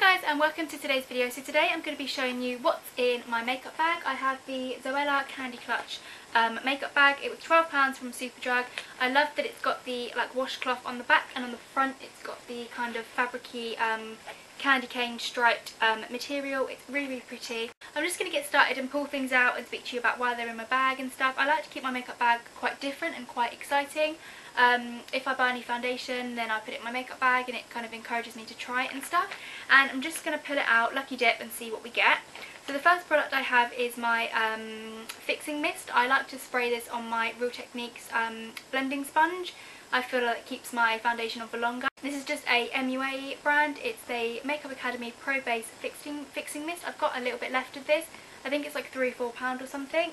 guys and welcome to today's video. So today I'm going to be showing you what's in my makeup bag. I have the Zoella Candy Clutch um, makeup bag. It was £12 from Superdrug. I love that it's got the like washcloth on the back and on the front it's got the kind of fabricy um, candy cane striped um, material. It's really really pretty. I'm just going to get started and pull things out and speak to you about why they're in my bag and stuff. I like to keep my makeup bag quite different and quite exciting. Um, if I buy any foundation then I put it in my makeup bag and it kind of encourages me to try it and stuff and I'm just going to pull it out, lucky dip and see what we get. So the first product I have is my um, fixing mist. I like to spray this on my Real Techniques um, blending sponge. I feel like it keeps my foundation on for longer. This is just a MUA brand. It's the Makeup Academy Pro Base Fixing, Fixing Mist. I've got a little bit left of this. I think it's like three or four pound or something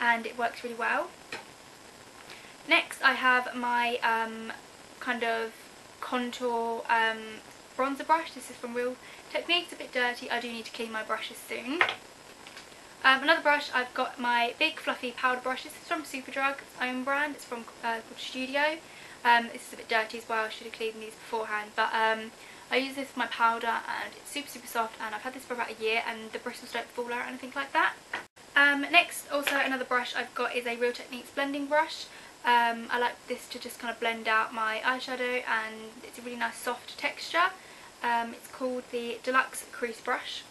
and it works really well. Next I have my um, kind of contour um, bronzer brush. This is from Real Techniques, a bit dirty. I do need to clean my brushes soon. Um, another brush, I've got my big fluffy powder brush. This is from Superdrug, its own brand. It's from uh, Studio. Um, this is a bit dirty as well. I should have cleaned these beforehand. But um, I use this for my powder and it's super super soft and I've had this for about a year and the bristles don't fall out or anything like that. Um, next, also another brush I've got is a Real Techniques blending brush. Um, I like this to just kind of blend out my eyeshadow and it's a really nice soft texture. Um, it's called the Deluxe Crease Brush.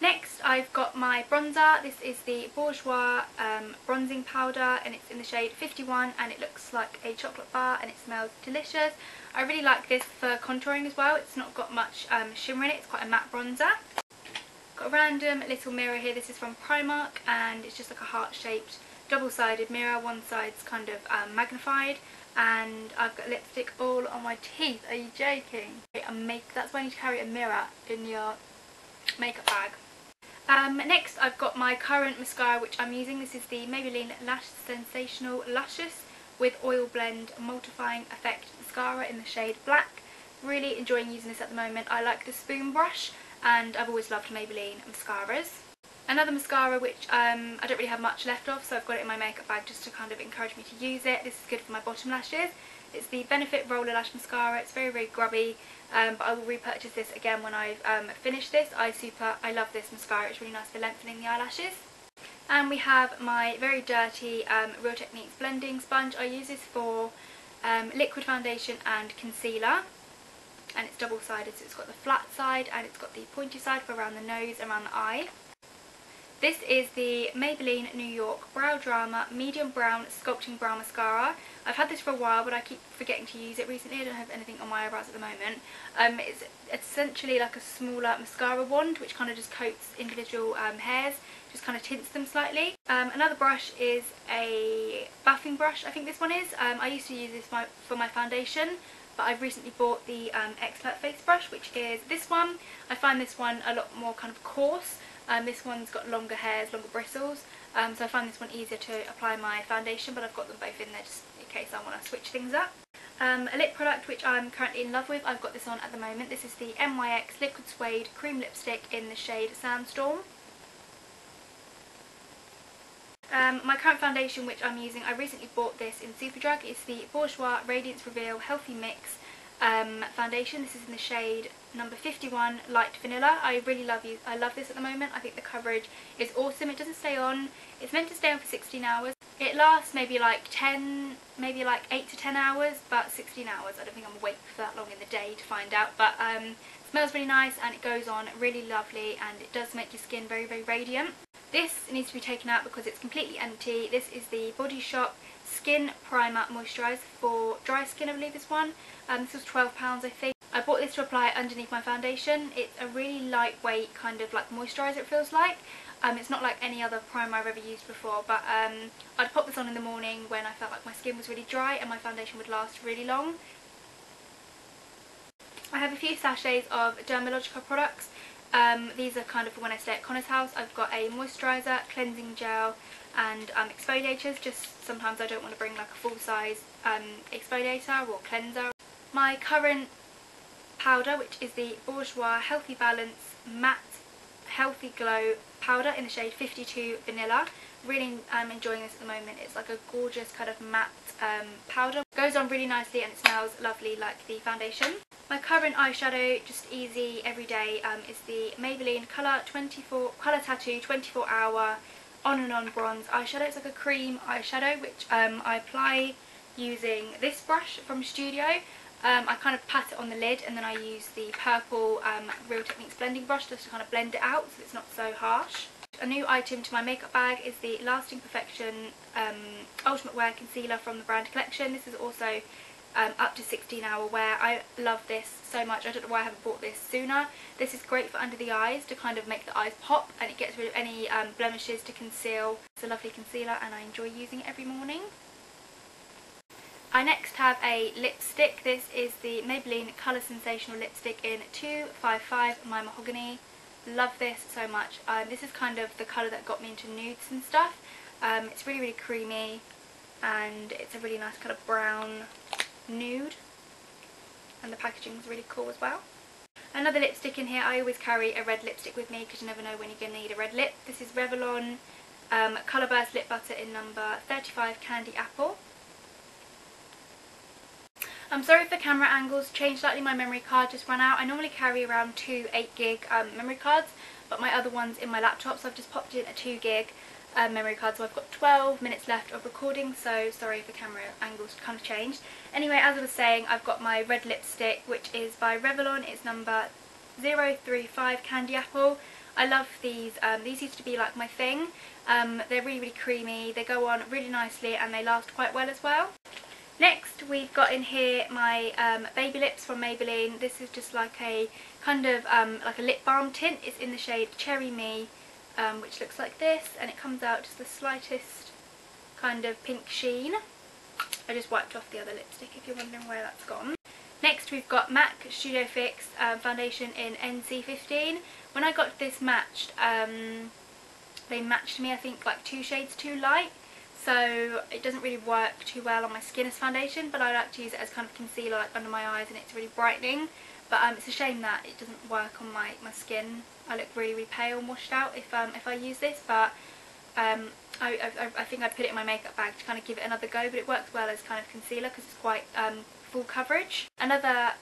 Next I've got my bronzer. This is the Bourjois um, bronzing powder and it's in the shade 51 and it looks like a chocolate bar and it smells delicious. I really like this for contouring as well. It's not got much um, shimmer in it. It's quite a matte bronzer. A random little mirror here. This is from Primark and it's just like a heart-shaped double-sided mirror. One side's kind of um, magnified and I've got lipstick all on my teeth. Are you joking? Make, that's why you carry a mirror in your makeup bag. Um, next I've got my current mascara which I'm using. This is the Maybelline Lash Sensational Luscious with Oil Blend Multiplying Effect Mascara in the shade Black. Really enjoying using this at the moment. I like the spoon brush and I've always loved Maybelline mascaras. Another mascara which um, I don't really have much left of so I've got it in my makeup bag just to kind of encourage me to use it. This is good for my bottom lashes. It's the Benefit Roller Lash Mascara. It's very very grubby um, but I will repurchase this again when I've um, finished this. I super, I love this mascara. It's really nice for lengthening the eyelashes. And we have my very dirty um, Real Techniques blending sponge. I use this for um, liquid foundation and concealer and it's double sided so it's got the flat side and it's got the pointy side for around the nose and around the eye. This is the Maybelline New York Brow Drama Medium Brown Sculpting Brow Mascara. I've had this for a while but I keep forgetting to use it recently. I don't have anything on my eyebrows at the moment. Um, it's essentially like a smaller mascara wand which kind of just coats individual um, hairs, just kind of tints them slightly. Um, another brush is a buffing brush, I think this one is. Um, I used to use this for my foundation but I've recently bought the um, Expert Face Brush which is this one. I find this one a lot more kind of coarse. Um, this one's got longer hairs, longer bristles, um, so I find this one easier to apply my foundation, but I've got them both in there just in case I want to switch things up. Um, a lip product which I'm currently in love with, I've got this on at the moment. This is the NYX Liquid Suede Cream Lipstick in the shade Sandstorm. Um, my current foundation which I'm using, I recently bought this in Superdrug, It's the Bourjois Radiance Reveal Healthy Mix um, foundation. This is in the shade number 51 Light Vanilla. I really love you. I love this at the moment. I think the coverage is awesome. It doesn't stay on. It's meant to stay on for 16 hours. It lasts maybe like 10, maybe like 8 to 10 hours, but 16 hours. I don't think I'm awake for that long in the day to find out. But um, smells really nice and it goes on really lovely and it does make your skin very, very radiant. This needs to be taken out because it's completely empty. This is the Body Shop Skin Primer Moisturiser for dry skin, I believe this one. Um, this was £12 I think. I bought this to apply underneath my foundation. It's a really lightweight kind of like moisturiser it feels like. Um, it's not like any other primer I've ever used before but um, I'd pop this on in the morning when I felt like my skin was really dry and my foundation would last really long. I have a few sachets of Dermalogica products. Um, these are kind of for when I stay at Connor's house. I've got a moisturiser, cleansing gel and um, exfoliators. Just sometimes I don't want to bring like a full size um, exfoliator or cleanser. My current powder which is the Bourjois Healthy Balance Matte Healthy Glow powder in the shade 52 Vanilla. Really um, enjoying this at the moment. It's like a gorgeous kind of matte um, powder. Goes on really nicely and it smells lovely like the foundation. My current eyeshadow, just easy everyday, um, is the Maybelline Colour 24 Colour Tattoo 24 Hour On and On Bronze eyeshadow. It's like a cream eyeshadow which um, I apply using this brush from Studio. Um, I kind of pat it on the lid and then I use the purple um, Real Techniques blending brush just to kind of blend it out so it's not so harsh. A new item to my makeup bag is the Lasting Perfection um, Ultimate Wear Concealer from the brand collection. This is also um, up to 16 hour wear. I love this so much. I don't know why I haven't bought this sooner. This is great for under the eyes to kind of make the eyes pop and it gets rid of any um, blemishes to conceal. It's a lovely concealer and I enjoy using it every morning. I next have a lipstick. This is the Maybelline Colour Sensational Lipstick in 255 My Mahogany. Love this so much. Um, this is kind of the colour that got me into nudes and stuff. Um, it's really, really creamy and it's a really nice kind of brown nude. And the packaging is really cool as well. Another lipstick in here. I always carry a red lipstick with me because you never know when you're going to need a red lip. This is Revlon um, Colour Burst Lip Butter in number 35 Candy Apple. I'm sorry if the camera angles changed slightly, my memory card just ran out. I normally carry around two 8 gig um, memory cards, but my other one's in my laptop, so I've just popped in a 2 gig um, memory card, so I've got 12 minutes left of recording, so sorry if the camera angles kind of changed. Anyway, as I was saying, I've got my red lipstick, which is by Revlon, it's number 035 Candy Apple. I love these, um, these used to be like my thing. Um, they're really, really creamy, they go on really nicely and they last quite well as well. Next we've got in here my um, Baby Lips from Maybelline. This is just like a kind of um, like a lip balm tint. It's in the shade Cherry Me um, which looks like this and it comes out just the slightest kind of pink sheen. I just wiped off the other lipstick if you're wondering where that's gone. Next we've got MAC Studio Fix um, foundation in NC15. When I got this matched, um, they matched me I think like two shades too light so it doesn't really work too well on my skin as foundation but I like to use it as kind of concealer like under my eyes and it's really brightening but um, it's a shame that it doesn't work on my, my skin. I look really really pale and washed out if um, if I use this but um, I, I, I, think I'd put it in my makeup bag to kind of give it another go but it works well as kind of concealer because it's quite um, full coverage. Another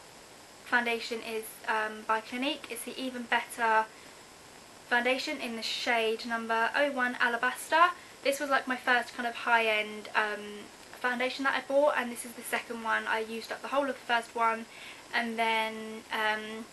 foundation is um, by Clinique. It's the Even Better foundation in the shade number 01 Alabaster this was like my first kind of high-end um, foundation that I bought and this is the second one. I used up the whole of the first one and then um,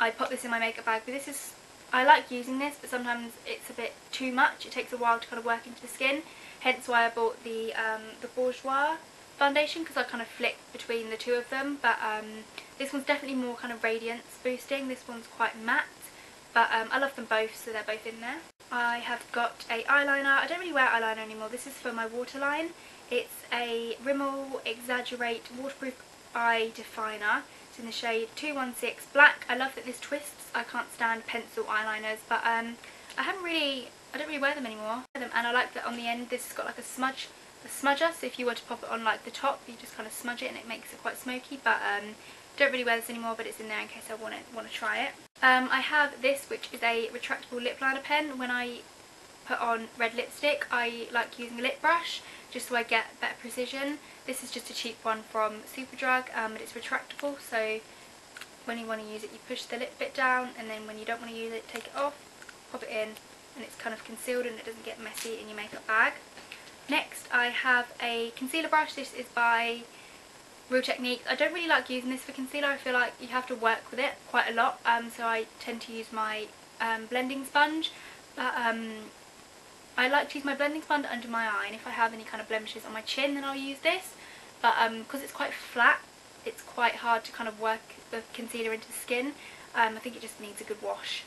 I put this in my makeup bag but this is I like using this but sometimes it's a bit too much. It takes a while to kind of work into the skin hence why I bought the, um, the Bourjois foundation because I kind of flick between the two of them but um, this one's definitely more kind of radiance boosting. This one's quite matte but um, I love them both so they're both in there. I have got a eyeliner. I don't really wear eyeliner anymore. This is for my waterline. It's a Rimmel Exaggerate Waterproof Eye Definer. It's in the shade 216 Black. I love that this twists. I can't stand pencil eyeliners, but um, I haven't really, I don't really wear them anymore. And I like that on the end this has got like a smudge, a smudger, so if you were to pop it on like the top, you just kind of smudge it and it makes it quite smoky, but um, don't really wear this anymore, but it's in there in case I want to, want to try it. Um, I have this, which is a retractable lip liner pen. When I put on red lipstick, I like using a lip brush, just so I get better precision. This is just a cheap one from Superdrug, um, but it's retractable, so when you want to use it, you push the lip bit down, and then when you don't want to use it, take it off, pop it in, and it's kind of concealed and it doesn't get messy in your makeup bag. Next, I have a concealer brush. This is by Real Techniques. I don't really like using this for concealer. I feel like you have to work with it quite a lot. Um, so I tend to use my um, blending sponge. But um, I like to use my blending sponge under my eye. And if I have any kind of blemishes on my chin, then I'll use this. But because um, it's quite flat, it's quite hard to kind of work the concealer into the skin. Um, I think it just needs a good wash.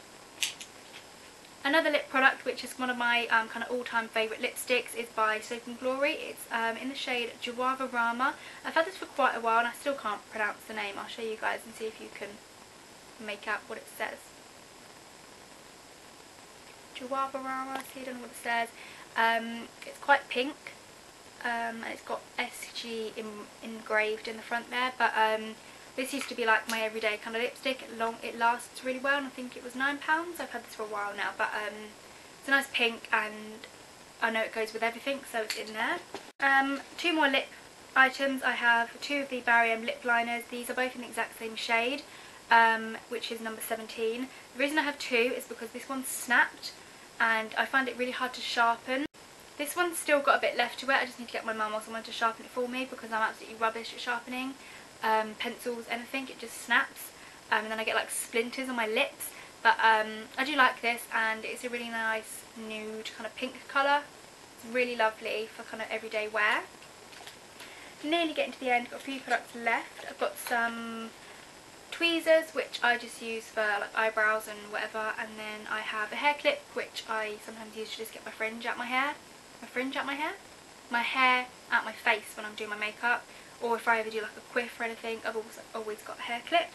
Another lip product which is one of my um, kind of all-time favourite lipsticks is by Soap & Glory. It's um, in the shade Jawava Rama. I've had this for quite a while and I still can't pronounce the name. I'll show you guys and see if you can make out what it says. Jawava Rama, see I don't know what it says. Um, it's quite pink um, and it's got SG engraved in the front there but um, this used to be like my everyday kind of lipstick. It, long, it lasts really well and I think it was £9. I've had this for a while now but um, it's a nice pink and I know it goes with everything so it's in there. Um, two more lip items. I have two of the Barry M lip liners. These are both in the exact same shade um, which is number 17. The reason I have two is because this one's snapped and I find it really hard to sharpen. This one's still got a bit left to it. I just need to get my mum or someone to sharpen it for me because I'm absolutely rubbish at sharpening um, pencils, anything. It just snaps um, and then I get like splinters on my lips. But um, I do like this and it's a really nice nude kind of pink colour. It's really lovely for kind of everyday wear. Nearly getting to the end, got a few products left. I've got some tweezers which I just use for like eyebrows and whatever and then I have a hair clip which I sometimes use to just get my fringe out my hair my fringe out my hair my hair out my face when I'm doing my makeup or if I ever do like a quiff or anything I've always, always got a hair clip.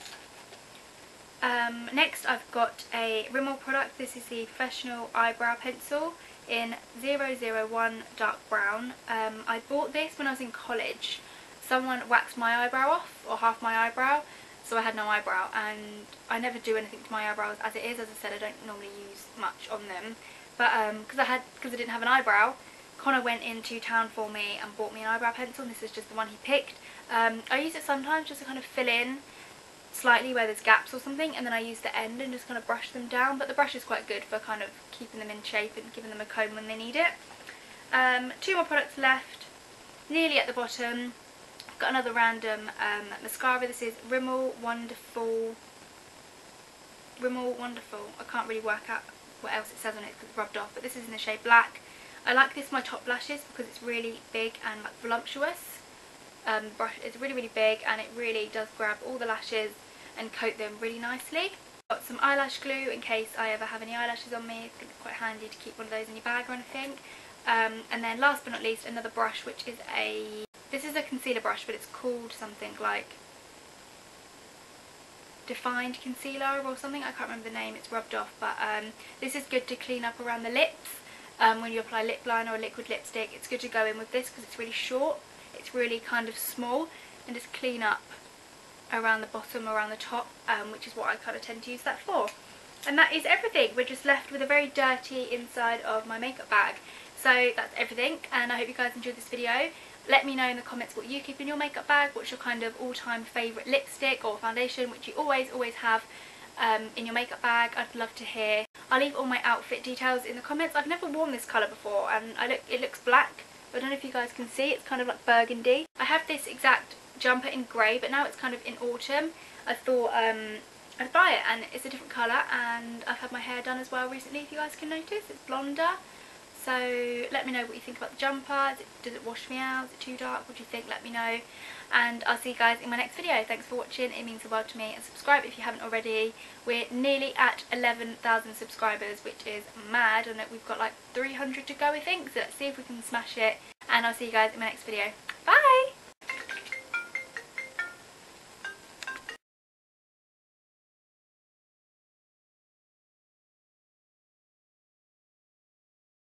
Um, next I've got a Rimmel product. This is the professional eyebrow pencil in 001 dark brown. Um, I bought this when I was in college. Someone waxed my eyebrow off or half my eyebrow so I had no eyebrow and I never do anything to my eyebrows as it is. As I said I don't normally use much on them. But because um, I had because I didn't have an eyebrow Connor went into town for me and bought me an eyebrow pencil this is just the one he picked um, I use it sometimes just to kind of fill in slightly where there's gaps or something and then I use the end and just kind of brush them down but the brush is quite good for kind of keeping them in shape and giving them a comb when they need it um, two more products left nearly at the bottom got another random um, mascara. This is Rimmel Wonderful. Rimmel Wonderful. I can't really work out what else it says on it because it's rubbed off. But this is in the shade black. I like this my top lashes because it's really big and like voluptuous. Um, brush It's really really big and it really does grab all the lashes and coat them really nicely. Got some eyelash glue in case I ever have any eyelashes on me. It's quite handy to keep one of those in your bag or anything. Um, and then last but not least another brush which is a this is a concealer brush, but it's called something like Defined Concealer or something. I can't remember the name. It's rubbed off, but um, this is good to clean up around the lips. Um, when you apply lip liner or liquid lipstick, it's good to go in with this because it's really short. It's really kind of small and just clean up around the bottom, around the top, um, which is what I kind of tend to use that for. And that is everything. We're just left with a very dirty inside of my makeup bag. So that's everything and I hope you guys enjoyed this video. Let me know in the comments what you keep in your makeup bag, what's your kind of all-time favourite lipstick or foundation, which you always, always have um, in your makeup bag. I'd love to hear. I'll leave all my outfit details in the comments. I've never worn this colour before and I look, it looks black. I don't know if you guys can see, it's kind of like burgundy. I have this exact jumper in grey, but now it's kind of in autumn. I thought um, I'd buy it and it's a different colour and I've had my hair done as well recently, if you guys can notice. It's blonder. So let me know what you think about the jumper. It, does it wash me out? Is it too dark? What do you think? Let me know. And I'll see you guys in my next video. Thanks for watching. It means the world to me. And subscribe if you haven't already. We're nearly at 11,000 subscribers, which is mad. And we've got like 300 to go, I think. So let's see if we can smash it. And I'll see you guys in my next video. Bye!